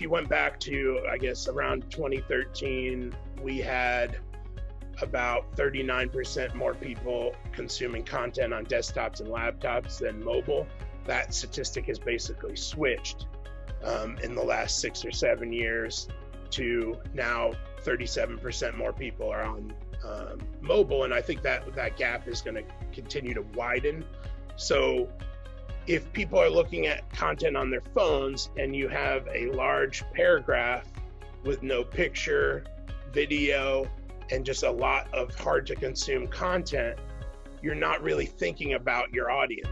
went back to, I guess, around 2013, we had about 39% more people consuming content on desktops and laptops than mobile. That statistic has basically switched um, in the last six or seven years to now 37% more people are on um, mobile, and I think that that gap is going to continue to widen. So, if people are looking at content on their phones and you have a large paragraph with no picture, video, and just a lot of hard to consume content, you're not really thinking about your audience.